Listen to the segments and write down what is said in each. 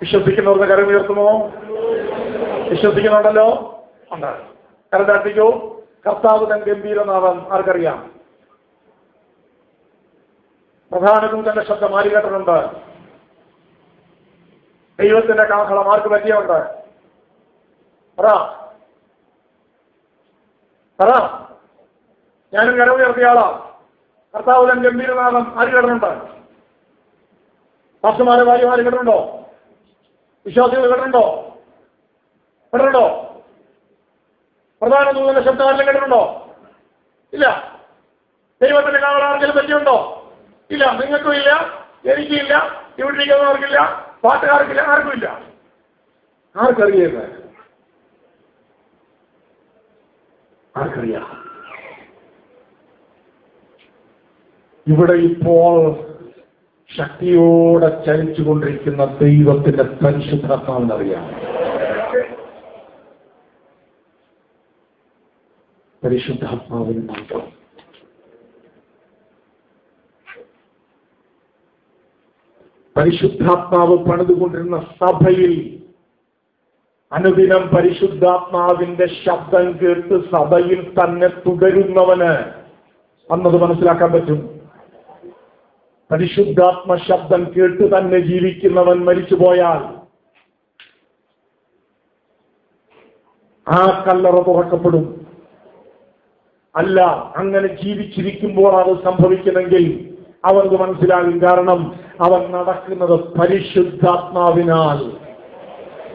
വിശ്വസിക്കുന്നവർക്ക് കരം ഉയർത്തുമോ വിശ്വസിക്കുന്നുണ്ടല്ലോ? ഉണ്ട്. കരതാട്ടിക്കോ. കർത്താവ് തൻ ഗംഭീരനാഥൻ ആർക്കറിയാം? പ്രധാന ദൂതന്റെ ശബ്ദം ആര് കേട്ടിട്ടുണ്ട്? ദൈവത്തിന്റെ കാഹളം ആർക്ക് പറ്റിയുണ്ട് പറ. പറ. ഞാനും കരം ഉയർത്തിയാളാ കർത്താവ് തൻ ഗംഭീരനാഥൻ ആര് കേട്ടിട്ടുണ്ട്? പാസ്റ്റർമാരെ ഭാര്യമാര് കേട്ടിട്ടുണ്ടോ? വിശ്വാസികൾ കേട്ടിട്ടുണ്ടോ കേട്ടിട്ടുണ്ടോ പ്രധാന ദൂതന്റെ ശബ്ദം ആരെങ്കിലും കേട്ടിട്ടുണ്ടോ ഇല്ല. ദൈവത്തിന്റെ കാവൽ ആർക്കെങ്കിലും പറ്റിയുണ്ടോ ഇല്ല. നിങ്ങൾക്കും ഇല്ല. എനിക്കില്ല. ഇവിടെ ഇരിക്കുന്നവർക്കില്ല പാട്ടുകാർക്കില്ല. ആർക്കും ഇല്ല ആർക്കറിയത് ആർക്കറിയാം? ഇവിടെ ഇപ്പോൾ ശക്തിയോടെ ചലിച്ചുകൊണ്ടിരിക്കുന്ന ദൈവത്തിന്റെ പരിശുദ്ധാത്മാവിനറിയാം പരിശുദ്ധാത്മാവിന് മാത്രം പരിശുദ്ധാത്മാവ് പണിതുകൊണ്ടിരുന്ന സഭയിൽ അനുദിനം പരിശുദ്ധാത്മാവിന്റെ ശബ്ദം കേട്ട് സഭയിൽ തന്നെ തുടരുന്നവന് അന്നത് മനസ്സിലാക്കാൻ പറ്റും. പരിശുദ്ധാത്മ ശബ്ദം കേട്ട് തന്നെ ജീവിക്കുന്നവൻ മരിച്ചുപോയാൽ ആ കല്ലറ തുറക്കപ്പെടും. അല്ല അങ്ങനെ ജീവിച്ചിരിക്കുമ്പോൾ അത് സംഭവിക്കുന്നെങ്കിൽ അവർക്ക് മനസ്സിലാകും. കാരണം അവൻ നടക്കുന്നത് പരിശുദ്ധാത്മാവിനാൽ.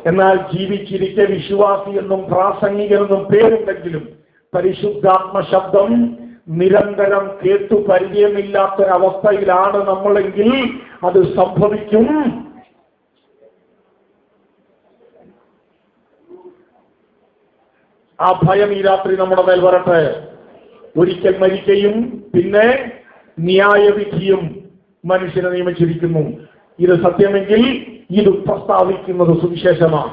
എന്നാൽ ജീവിച്ചിരിക്കെ വിശ്വാസി എന്നും പ്രാസംഗികനെന്നും പേരുണ്ടെങ്കിലും പരിശുദ്ധാത്മ ശബ്ദം നിരന്തരം കേട്ടു പരിചയമില്ലാത്തൊരവസ്ഥയിലാണ് നമ്മളെങ്കിൽ അത് സംഭവിക്കും. ആ ഭയം ഈ രാത്രി നമ്മുടെ മേൽ വരട്ടെ. ഒരിക്കൽ മരിക്കയും പിന്നെ ന്യായവിധിയും മനുഷ്യനെ നിയമിച്ചിരിക്കുന്നു. ഇത് സത്യമെങ്കിൽ ഇത് പ്രസ്താവിക്കുന്നത് സുവിശേഷമാണ്.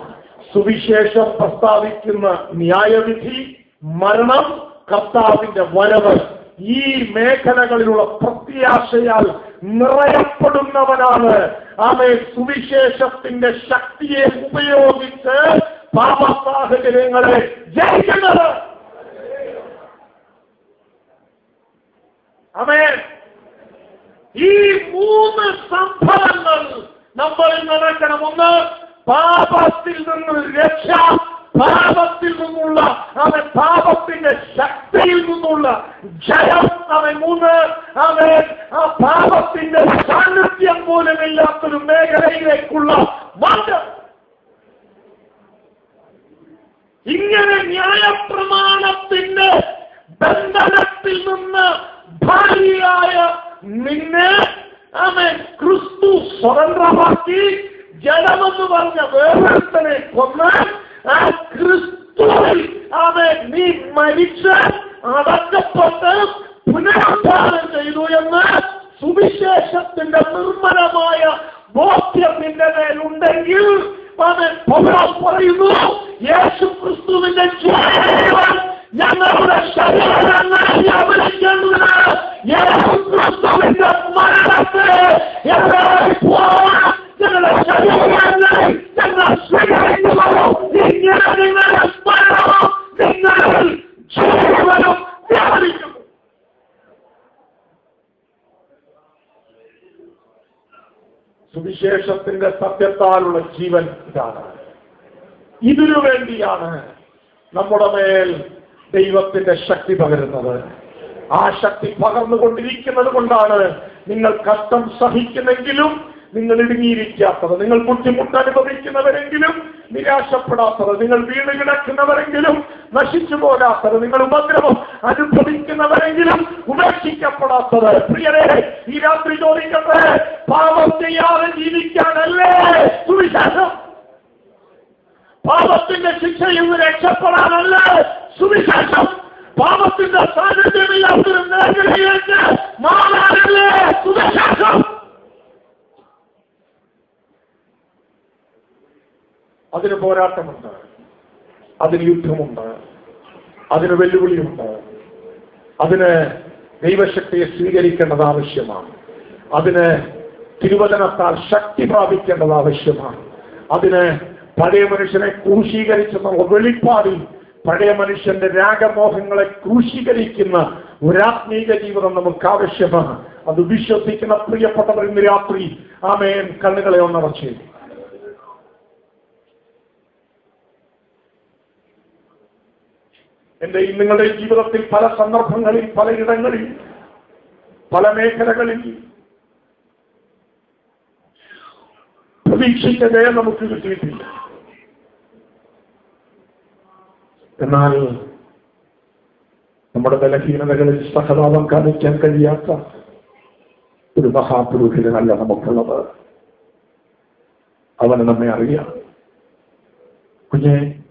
സുവിശേഷം പ്രസ്താവിക്കുന്ന ന്യായവിധി മരണം കർത്താവിന്റെ വരവ് ഈ മേഖലകളിലുള്ള പ്രത്യാശയാൽ നിറയപ്പെടുന്നവനാണ്. ആമേ സുവിശേഷത്തിന്റെ ശക്തിയെ ഉപയോഗിച്ച് പാപ സാഹചര്യങ്ങളെ ജയിക്കുന്നത്. അമേ ഈ മൂന്ന് സംഭവങ്ങൾ നമ്മളിൽ നടക്കണം. ഒന്ന് പാപത്തിൽ നിന്ന് രക്ഷ പാപത്തിൽ നിന്നുള്ള അവൻ പാപത്തിന്റെ ശക്തിയിൽ നിന്നുള്ള ജയം അവൻ മൂന്ന്. അവൻ ആ പാപത്തിന്റെ സാന്നിധ്യം പോലുമില്ലാത്തൊരു മേഖലയിലേക്കുള്ള മാറ്റം. ഇങ്ങനെ ന്യായപ്രമാണത്തിന്റെ ബന്ധനത്തിൽ നിന്ന് ഭാര്യയായ നിന്നെ അവൻ ക്രിസ്തു സ്വതന്ത്രമാക്കി ജഡമെന്ന് പറഞ്ഞ വേറൊരുത്തനെ കൊന്ന് ആ ക്രിസ്തുവിൽ അവൻ നീ മരിച്ച് അടക്കപ്പെട്ട് പുനരുദ്ധാരം ചെയ്തു എന്ന് സുവിശേഷത്തിന്റെ നിർമ്മലമായ ബോധ്യം നിന്റെ മേലുണ്ടെങ്കിൽ അവൻ പറയുന്നു യേശു ക്രിസ്തുവിന്റെ ഞങ്ങളുടെ ശരീരങ്ങളായി സുവിശേഷത്തിന്റെ സത്യത്താലുള്ള ജീവൻ ഇതാണ്. ഇതിനു വേണ്ടിയാണ് നമ്മുടെ മേൽ ദൈവത്തിന്റെ ശക്തി പകരുന്നത്. ആ ശക്തി പകർന്നുകൊണ്ടിരിക്കുന്നത് കൊണ്ടാണ് നിങ്ങൾ കഷ്ടം സഹിക്കുന്നെങ്കിലും നിങ്ങൾ ഇടുങ്ങിയിരിക്കാത്തത് നിങ്ങൾ ബുദ്ധിമുട്ട് അനുഭവിക്കുന്നവരെങ്കിലും നിരാശപ്പെടാത്തത് നിങ്ങൾ വീണ് കിടക്കുന്നവരെങ്കിലും നശിച്ചു പോരാത്തത് നിങ്ങൾ ഉപദ്രവം അനുഭവിക്കുന്നവരെങ്കിലും ഉപേക്ഷിക്കപ്പെടാത്തത്. പ്രിയരെ ഈ രാത്രി ചോദിക്കട്ടെ പാപം ചെയ്യാതെ ജീവിക്കാനല്ലേ സുവിശേഷം? പാപത്തിന്റെ ശിക്ഷയിൽ നിന്ന് രക്ഷപ്പെടാനല്ല സുവിശേഷം? പാപത്തിന്റെ സാന്നിധ്യമില്ലാത്തൊരു മേഖലയിലേക്ക് മാറാനല്ലേ സുവിശേഷം? അതിന് പോരാട്ടമുണ്ട്. അതിന് യുദ്ധമുണ്ട്. അതിന് വെല്ലുവിളിയുണ്ട്. അതിന് ദൈവശക്തിയെ സ്വീകരിക്കേണ്ടത് ആവശ്യമാണ്. അതിന് തിരുവചനത്താൽ ശക്തി പ്രാപിക്കേണ്ടത് ആവശ്യമാണ്. അതിന് പഴയ മനുഷ്യനെ ക്രൂശീകരിച്ചെന്ന വെളിപ്പാടിൽ പഴയ മനുഷ്യന്റെ രാഗമോഹങ്ങളെ ക്രൂശീകരിക്കുന്ന ഒരാത്മീക ജീവിതം നമുക്ക് ആവശ്യമാണ്. അത് വിശ്വസിക്കുന്ന പ്രിയപ്പെട്ടവർ ഇന്ന് രാത്രി ആമേൻ. കണ്ണുകളെ ഒന്നറച്ചു എന്റെ ഈ നിങ്ങളുടെ ജീവിതത്തിൽ പല സന്ദർഭങ്ങളിൽ പലയിടങ്ങളിൽ പല മേഖലകളിൽ പ്രതീക്ഷിച്ച ദയ നമുക്ക് കിട്ടിയിട്ടില്ല. എന്നാൽ നമ്മുടെ ബലഹീനതകളിൽ സഹതാപം കാണിക്കാൻ കഴിയാത്ത ഒരു മഹാപുരുഷനല്ല നമുക്കുള്ളത്. അവന് നമ്മെ അറിയാം. കുഞ്ഞെ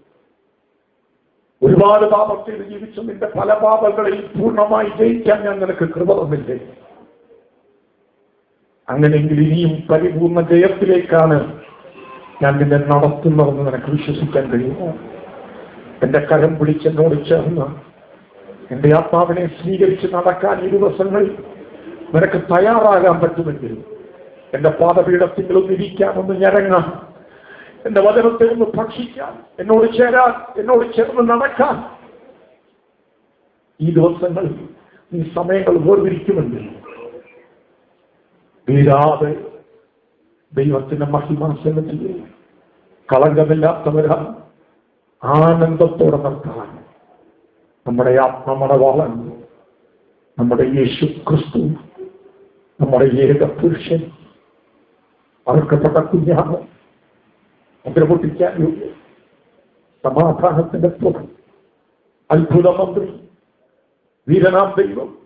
ഒരുപാട് പാപത്തിൽ ജീവിച്ചു നിന്റെ പല പാപങ്ങളിൽ പൂർണമായി ജയിക്കാൻ ഞാൻ നിനക്ക് കൃപ അങ്ങനെയെങ്കിൽ ഇനിയും പരിപൂർണ ജയത്തിലേക്കാണ് ഞാൻ നിന്നെ നടത്തുന്നതെന്ന് നിനക്ക് വിശ്വസിക്കാൻ കഴിയുമോ? എന്റെ കരം പിടിച്ചെന്നോട് ചേർന്ന് എന്റെ ആത്മാവിനെ സ്വീകരിച്ച് നടക്കാൻ ഈ ദിവസങ്ങൾ നിനക്ക് തയ്യാറാകാൻ പറ്റുമെങ്കിൽ എന്റെ ഒന്ന് ഞരങ്ങാം. എന്റെ വചനത്തെ ഒന്ന് ഭക്ഷിക്കാൻ എന്നോട് ചേരാൻ എന്നോട് ചേർന്ന് നടക്കാൻ. ഈ ദിവസങ്ങൾ ഈ സമയങ്ങൾ വേർതിരിക്കുമെങ്കിൽ വീരാതെ ദൈവത്തിന്റെ മഹിമാസനത്തിൽ കളങ്കമില്ലാത്തവരാ ആനന്ദത്തോടെ നിർത്താൻ നമ്മുടെ ആത്മമടവാളൻ നമ്മുടെ യേശു ക്രിസ്തു നമ്മുടെ ഏക പുരുഷൻ അവർക്കപ്പെട്ട കുഞ്ഞാണ്. മുദ്രപൊട്ടിക്കാൻ സമാധാനത്തിന്റെ പ്രഭു അത്ഭുത മന്ത്രി വീരനാം ദൈവം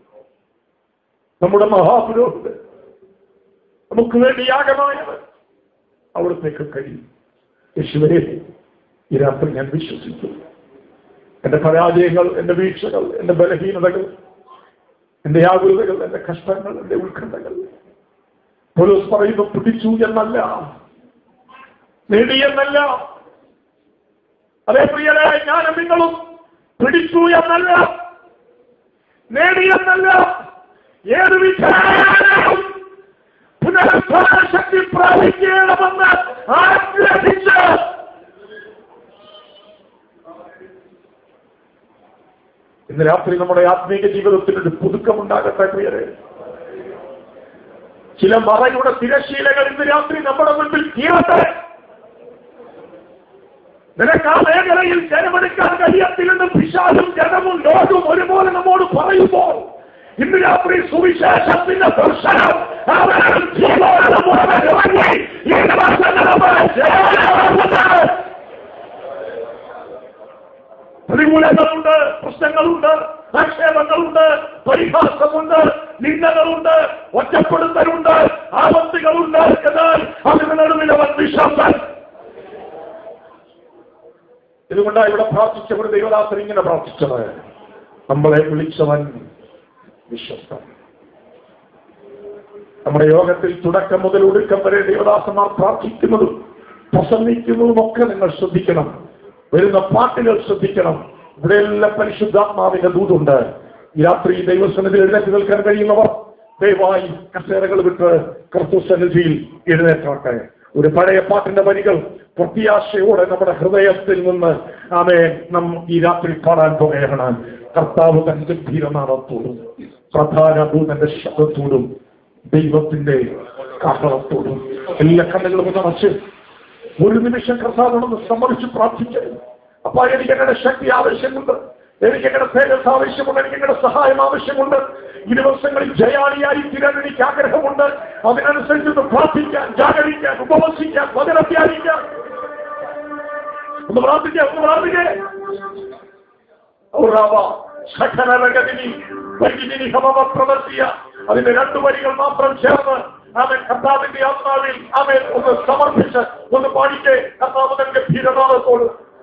നമ്മുടെ മഹാപുരോഹിതൻ നമുക്ക് വേണ്ടി അവിടത്തേക്ക് കഴിയും. യേശുവരെ ഈ രാത്രി ഞാൻ വിശ്വസിക്കുന്നു. എന്റെ പരാജയങ്ങൾ എന്റെ വീക്ഷകൾ എന്റെ ബലഹീനതകൾ എന്റെ ആകുലതകൾ എന്റെ കഷ്ടങ്ങൾ എന്റെ ഉത്കണ്ഠകൾ. പോലീസ് പറയുന്നു പിടിച്ചു എന്നല്ല. നേടിയെന്നല്ല അതേ പ്രിയരെ ഞാനും നിങ്ങളും പിടിച്ചു എന്നല്ല. നേടിയെന്നല്ല. ഏത് വിചാരവും പുനരുദ്ധാന ശക്തി പ്രാപിക്കണമെന്ന് ആഗ്രഹിച്ച് ഇന്ന് രാത്രി നമ്മുടെ ആത്മീക ജീവിതത്തിൽ ഒരു പുതുക്കമുണ്ടാകട്ടെ പ്രിയരെ. ചില മറയുടെ തിരശീലകൾ ഇന്ന് രാത്രി നമ്മുടെ മുൻപിൽ തീരട്ടെ. നിനക്ക് ആ മേഖലയിൽ ജനമെടുക്കാൻ കഴിയത്തില്ലെന്നും പിശാലും ജനവും ലോകവും ഒരുപോലെ നമ്മോട് പറയുമ്പോൾ ഇന്ന് രാത്രി സുവിശേഷത്തിന്റെ ദർശനം. പ്രതികൂലങ്ങളുണ്ട് പ്രശ്നങ്ങളുണ്ട് ആക്ഷേപങ്ങളുണ്ട് പരിഹാസമുണ്ട് നിന്ദകളുണ്ട് ഒറ്റപ്പെടുത്തലുണ്ട് ആപത്തുകളുണ്ട് എന്നാൽ അതിന് നടുവിൽ വിശ്വാസം ഇതുകൊണ്ടാണ് ഇവിടെ പ്രാർത്ഥിച്ച ഒരു ദൈവദാസൻ ഇങ്ങനെ പ്രാർത്ഥിച്ചത്. നമ്മളെ വിളിച്ചവൻ വിശ്വസ്തൻ. നമ്മുടെ യോഗത്തിൽ തുടക്കം മുതൽ ഒടുക്കം വരെ ദേവദാസന്മാർ പ്രാർത്ഥിക്കുന്നതും പ്രസംഗിക്കുന്നതും ഒക്കെ നിങ്ങൾ ശ്രദ്ധിക്കണം. വരുന്ന പാട്ടുകൾ ശ്രദ്ധിക്കണം. ഇവിടെ എല്ലാം പരിശുദ്ധാത്മാവിന്റെ ദൂതുണ്ട്. രാത്രി ദൈവസന്നിധി എഴുന്നേറ്റ് നിൽക്കാൻ കഴിയുന്നവർ ദയവായി കസേരകൾ വിട്ട് കർത്തസന്നിധിയിൽ എഴുന്നേറ്റാട്ടെ ഒരു പഴയ പാട്ടിന്റെ വരികൾ പ്രത്യാശയോടെ നമ്മുടെ ഹൃദയത്തിൽ നിന്ന് ആമേ നാം ഈ രാത്രി പാടാൻ പോകുകയാണ് കർത്താവ് തന്റെ ഗംഭീരനാഥത്തോടും പ്രധാന ദൂതന്റെ ശബ്ദത്തോടും ദൈവത്തിന്റെ കാഹളത്തോടും എല്ലാ കണ്ണുകളും നിറച്ച് ഒരു നിമിഷം കർത്താവിനോട് സമ്മതിച്ച് പ്രാർത്ഥിക്കരുത് അപ്പൊ എനിക്ക് എങ്ങനെ ശക്തി ആവശ്യമുണ്ട്. എനിക്ക് എങ്ങനെ തേജസ് ആവശ്യമുണ്ട് എനിക്ക് എങ്ങനെ സഹായം ആവശ്യമുണ്ട്? ഈ ദിവസങ്ങളിൽ ജയാളിയായി തീരാൻ എനിക്ക് ആഗ്രഹമുണ്ട്. അതിനനുസരിച്ച് പ്രാർത്ഥിക്കാൻ ജാഗരിക്കാൻ ഉപവസിക്കാൻ വചനത്യാനിക്കാൻ ഒന്ന് പ്രാർത്ഥിക്കാം ഒന്ന് പ്രാർത്ഥിക്കേ. അതിന്റെ രണ്ടു വരികൾ മാത്രം ചേർന്ന് അവൻ കർത്താവിന്റെ ആത്മാവിൽ അവൻ ഒന്ന് സമർപ്പിച്ച് ഒന്ന് പാടിക്കേ. കർത്താവ് തന്റെ ഭീരനാഥത്തോട്